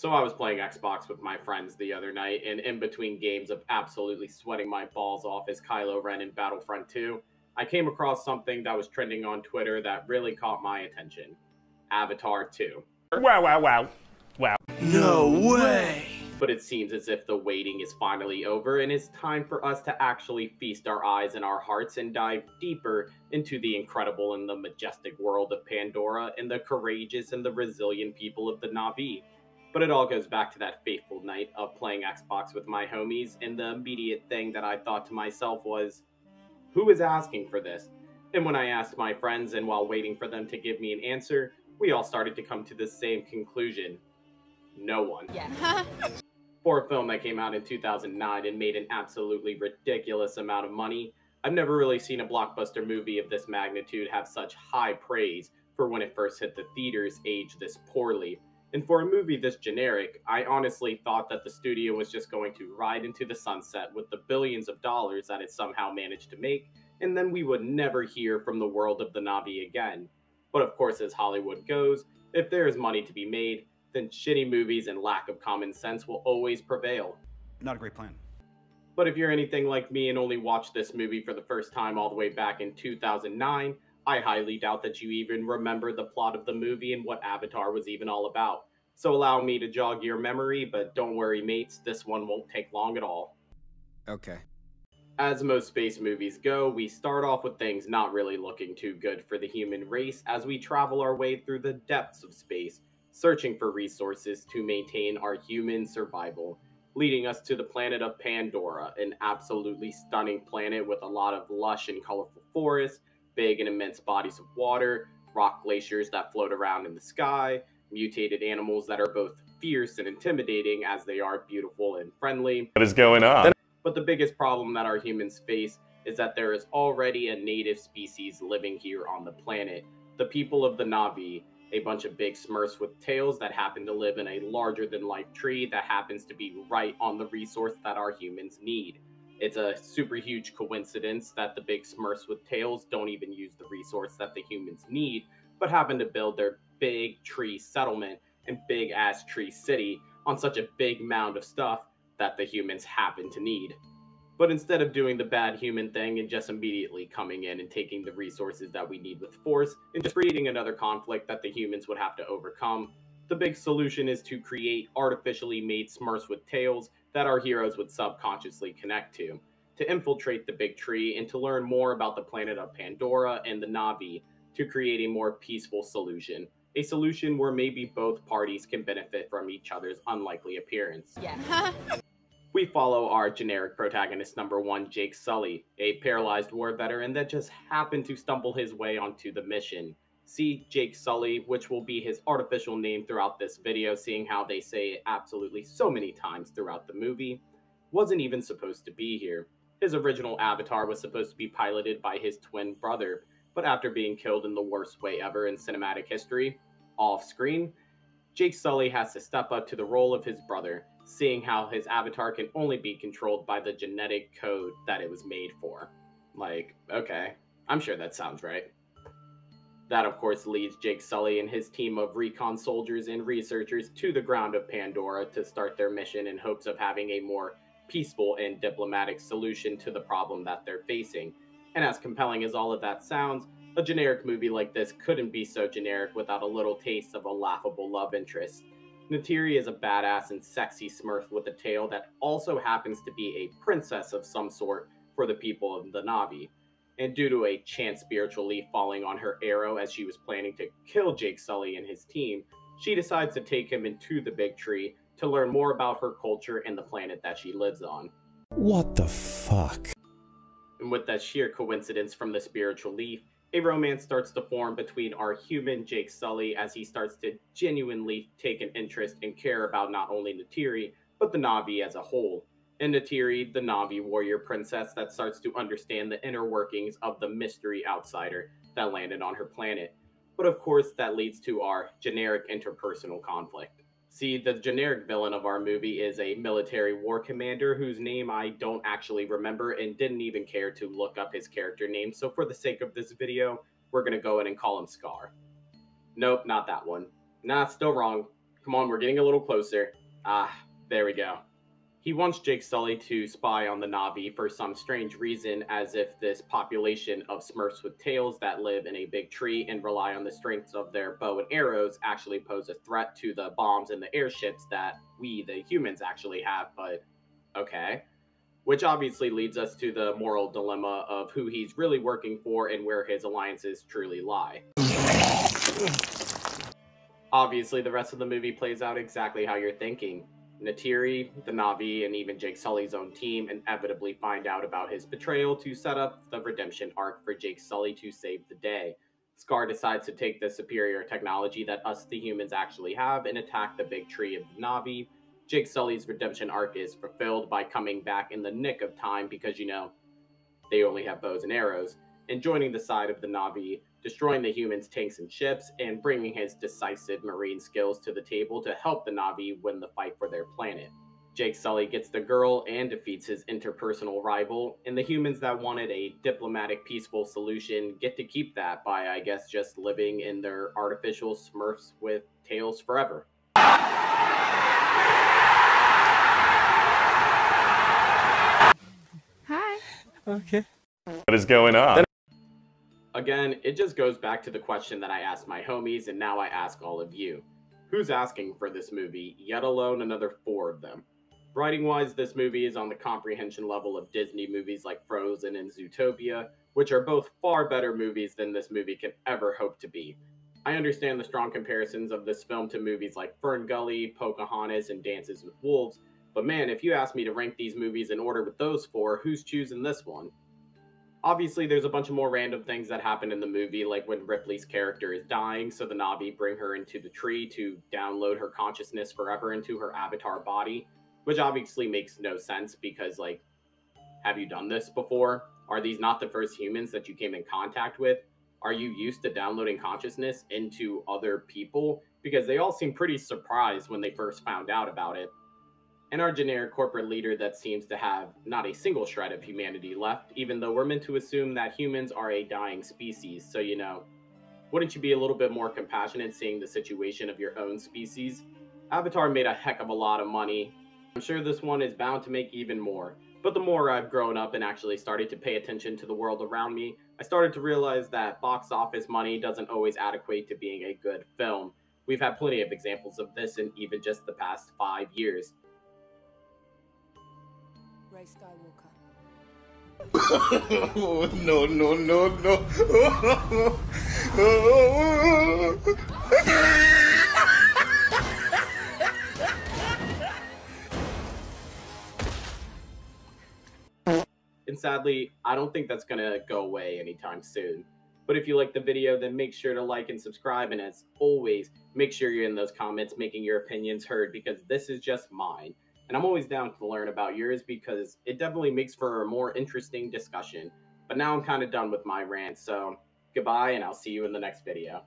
So I was playing Xbox with my friends the other night, and in between games of absolutely sweating my balls off as Kylo Ren in Battlefront 2, I came across something that was trending on Twitter that really caught my attention. Avatar 2. Wow, wow, wow. Wow. No way! But it seems as if the waiting is finally over and it's time for us to actually feast our eyes and our hearts and dive deeper into the incredible and the majestic world of Pandora and the courageous and the resilient people of the Na'vi. But it all goes back to that fateful night of playing Xbox with my homies, and the immediate thing that I thought to myself was, who is asking for this? And when I asked my friends, and while waiting for them to give me an answer, we all started to come to the same conclusion no one. Yeah. For a film that came out in 2009 and made an absolutely ridiculous amount of money, I've never really seen a blockbuster movie of this magnitude have such high praise for when it first hit the theaters age this poorly. And for a movie this generic, I honestly thought that the studio was just going to ride into the sunset with the billions of dollars that it somehow managed to make, and then we would never hear from the world of the Na'vi again. But of course, as Hollywood goes, if there is money to be made, then shitty movies and lack of common sense will always prevail. Not a great plan. But if you're anything like me and only watched this movie for the first time all the way back in 2009, I highly doubt that you even remember the plot of the movie and what Avatar was even all about. So allow me to jog your memory, but don't worry, mates, this one won't take long at all. Okay. As most space movies go, we start off with things not really looking too good for the human race as we travel our way through the depths of space, searching for resources to maintain our human survival, leading us to the planet of Pandora, an absolutely stunning planet with a lot of lush and colorful forests, big and immense bodies of water, rock glaciers that float around in the sky, mutated animals that are both fierce and intimidating as they are beautiful and friendly. What is going on? But the biggest problem that our humans face is that there is already a native species living here on the planet. The people of the Na'vi, a bunch of big smurfs with tails that happen to live in a larger than life tree that happens to be right on the resource that our humans need. It's a super huge coincidence that the big smurfs with tails don't even use the resource that the humans need, but happen to build their big tree settlement and big ass tree city on such a big mound of stuff that the humans happen to need. But instead of doing the bad human thing and just immediately coming in and taking the resources that we need with force and just creating another conflict that the humans would have to overcome, the big solution is to create artificially made Smurfs with tails that our heroes would subconsciously connect to, to infiltrate the big tree and to learn more about the planet of Pandora and the Na'vi to create a more peaceful solution. A solution where maybe both parties can benefit from each other's unlikely appearance. Yeah. We follow our generic protagonist number one, Jake Sully, a paralyzed war veteran that just happened to stumble his way onto the mission. See Jake Sully, which will be his artificial name throughout this video, seeing how they say it absolutely so many times throughout the movie, wasn't even supposed to be here. His original avatar was supposed to be piloted by his twin brother, but after being killed in the worst way ever in cinematic history, off screen, Jake Sully has to step up to the role of his brother, seeing how his avatar can only be controlled by the genetic code that it was made for. Like, okay, I'm sure that sounds right. That, of course, leads Jake Sully and his team of recon soldiers and researchers to the ground of Pandora to start their mission in hopes of having a more peaceful and diplomatic solution to the problem that they're facing. And as compelling as all of that sounds, a generic movie like this couldn't be so generic without a little taste of a laughable love interest. Neytiri is a badass and sexy smurf with a tail that also happens to be a princess of some sort for the people of the Na'vi. And due to a chance spiritual leaf falling on her arrow as she was planning to kill Jake Sully and his team, she decides to take him into the big tree to learn more about her culture and the planet that she lives on. What the fuck? And with that sheer coincidence from the spiritual leaf, a romance starts to form between our human Jake Sully as he starts to genuinely take an interest and care about not only Neytiri, but the Na'vi as a whole. And Neytiri, the Na'vi warrior princess that starts to understand the inner workings of the mystery outsider that landed on her planet. But of course, that leads to our generic interpersonal conflict. See, the generic villain of our movie is a military war commander whose name I don't actually remember and didn't even care to look up his character name, so for the sake of this video, we're gonna go in and call him Scar. Nope, not that one. Nah, still wrong. Come on, we're getting a little closer. Ah, there we go. He wants Jake Sully to spy on the Navi for some strange reason, as if this population of Smurfs with tails that live in a big tree and rely on the strengths of their bow and arrows actually pose a threat to the bombs and the airships that we, the humans, actually have. But okay. Which obviously leads us to the moral dilemma of who he's really working for and where his alliances truly lie. Obviously, the rest of the movie plays out exactly how you're thinking. Neytiri, the Navi, and even Jake Sully's own team inevitably find out about his betrayal to set up the redemption arc for Jake Sully to save the day. Scar decides to take the superior technology that us, the humans, actually have and attack the big tree of the Navi. Jake Sully's redemption arc is fulfilled by coming back in the nick of time because, you know, they only have bows and arrows, and joining the side of the Navi destroying the humans' tanks and ships, and bringing his decisive marine skills to the table to help the Navi win the fight for their planet. Jake Sully gets the girl and defeats his interpersonal rival, and the humans that wanted a diplomatic, peaceful solution get to keep that by, I guess, just living in their artificial smurfs with tails forever. Hi. Okay. What is going on? Again, it just goes back to the question that I asked my homies, and now I ask all of you. Who's asking for this movie, yet alone another four of them? Writing wise, this movie is on the comprehension level of Disney movies like Frozen and Zootopia, which are both far better movies than this movie could ever hope to be. I understand the strong comparisons of this film to movies like Fern Gully, Pocahontas, and Dances with Wolves, but man, if you ask me to rank these movies in order with those four, who's choosing this one? Obviously there's a bunch of more random things that happen in the movie like when ripley's character is dying so the navi bring her into the tree to download her consciousness forever into her avatar body which obviously makes no sense because like have you done this before? Are these not the first humans that you came in contact with? Are you used to downloading consciousness into other people? Because they all seem pretty surprised when they first found out about it and our generic corporate leader that seems to have not a single shred of humanity left, even though we're meant to assume that humans are a dying species. So, you know, wouldn't you be a little bit more compassionate seeing the situation of your own species? Avatar made a heck of a lot of money. I'm sure this one is bound to make even more. But the more I've grown up and actually started to pay attention to the world around me, I started to realize that box office money doesn't always adequate to being a good film. We've had plenty of examples of this in even just the past five years. Rey Skywalker. no, no, no, no. and sadly, I don't think that's going to go away anytime soon. But if you like the video, then make sure to like and subscribe. And as always, make sure you're in those comments making your opinions heard because this is just mine. And I'm always down to learn about yours because it definitely makes for a more interesting discussion. But now I'm kind of done with my rant, so goodbye, and I'll see you in the next video.